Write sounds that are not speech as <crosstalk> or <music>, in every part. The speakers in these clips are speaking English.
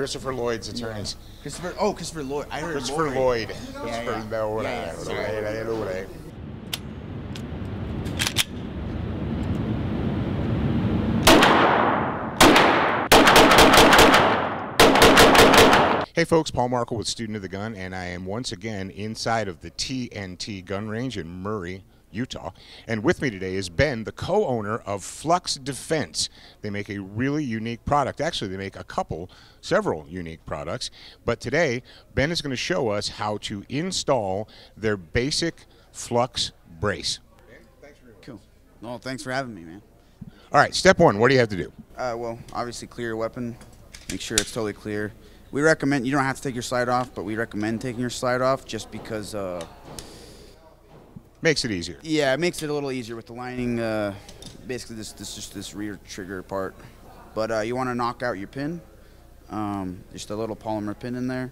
Christopher Lloyd's attorneys. Christopher. Oh, Christopher Lloyd. I heard Christopher Lloyd. Lloyd. Yeah, Christopher yeah. Lloyd. Yeah, yeah. Lloyd. Hey folks, Paul Markel with Student of the Gun, and I am once again inside of the TNT gun range in Murray, Utah. And with me today is Ben, the co owner of Flux Defense. They make a really unique product. Actually, they make a couple, several unique products. But today, Ben is going to show us how to install their basic Flux brace. Cool. Well, thanks for having me, man. All right, step one what do you have to do? Uh, well, obviously clear your weapon. Make sure it's totally clear. We recommend you don't have to take your slide off, but we recommend taking your slide off just because. Uh, Makes it easier. yeah, it makes it a little easier with the lining. Uh, basically, this this just this rear trigger part. But uh, you want to knock out your pin. Um, just a little polymer pin in there.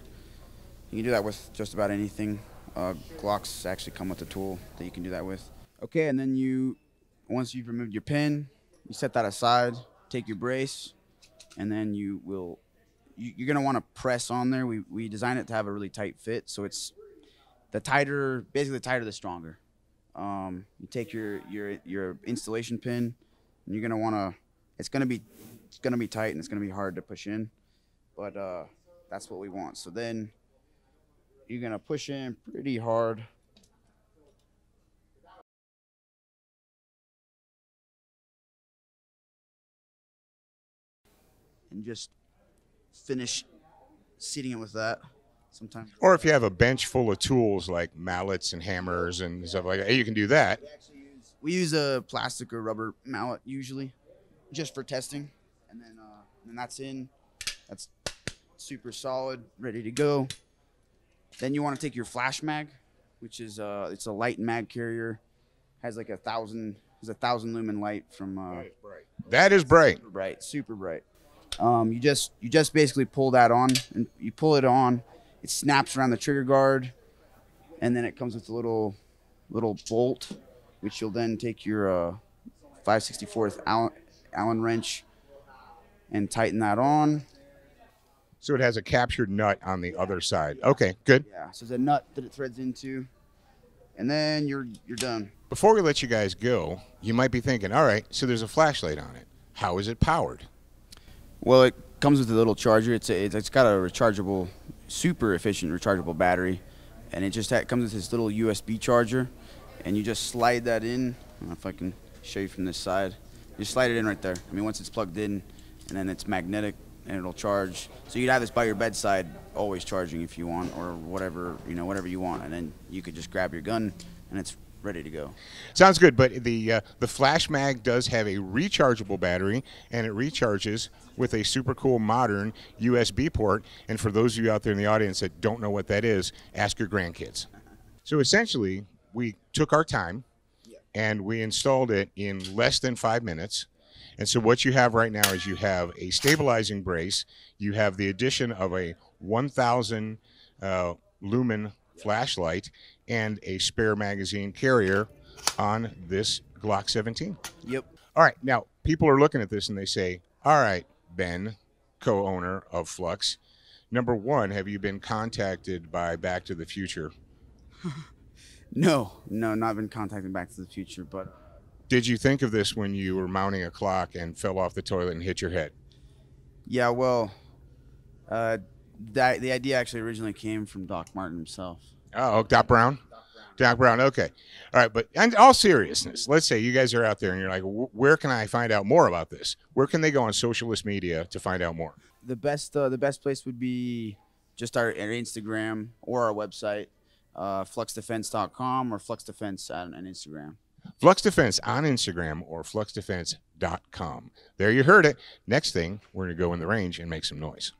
You can do that with just about anything. Uh, Glocks actually come with a tool that you can do that with. Okay, and then you, once you've removed your pin, you set that aside. Take your brace, and then you will. You, you're gonna want to press on there. We we designed it to have a really tight fit, so it's the tighter, basically the tighter the stronger. Um, you take your your your installation pin, and you're gonna want to. It's gonna be it's gonna be tight and it's gonna be hard to push in, but uh, that's what we want. So then you're gonna push in pretty hard. And just finish seating it with that. Sometimes. Or if you have a bench full of tools like mallets and hammers and stuff like that, you can do that. We use a plastic or rubber mallet usually, just for testing, and then uh, and that's in. That's super solid, ready to go. Then you want to take your flash mag, which is uh, it's a light mag carrier, has like a thousand, has a thousand lumen light from uh, That is bright. super bright, super bright. Um, you just you just basically pull that on, and you pull it on. It snaps around the trigger guard, and then it comes with a little little bolt, which you'll then take your uh, 564th Allen, Allen wrench and tighten that on. So it has a captured nut on the other side. Okay, good. Yeah, so the nut that it threads into, and then you're you're done. Before we let you guys go, you might be thinking, all right, so there's a flashlight on it. How is it powered? Well, it comes with a little charger. It's a, it's, it's got a rechargeable, super efficient rechargeable battery, and it just comes with this little USB charger, and you just slide that in. I don't know if I can show you from this side. You slide it in right there. I mean, once it's plugged in, and then it's magnetic and it'll charge. So you'd have this by your bedside, always charging if you want, or whatever you know, whatever you want, and then you could just grab your gun, and it's ready to go. Sounds good, but the uh, the Flash Mag does have a rechargeable battery, and it recharges with a super cool modern USB port. And for those of you out there in the audience that don't know what that is, ask your grandkids. So essentially, we took our time and we installed it in less than five minutes. And so what you have right now is you have a stabilizing brace, you have the addition of a 1,000 uh, lumen flashlight, and a spare magazine carrier on this Glock 17. Yep. All right, now people are looking at this and they say, "All right, Ben, co-owner of Flux, number one, have you been contacted by Back to the Future? <laughs> No, no, not been contacting Back to the Future, but Did you think of this when you were mounting a clock and fell off the toilet and hit your head? Yeah, well, uh, that the idea actually originally came from Doc Martin himself. Oh, Doc Brown. Doc Brown. Okay. All right, but in all seriousness, let's say you guys are out there and you're like, "Where can I find out more about this? Where can they go on socialist media to find out more?" The best, uh, the best place would be just our, our Instagram or our website, uh, fluxdefense.com or fluxdefense on, on Instagram. Flux Defense on Instagram or fluxdefense.com. There you heard it. Next thing, we're going to go in the range and make some noise.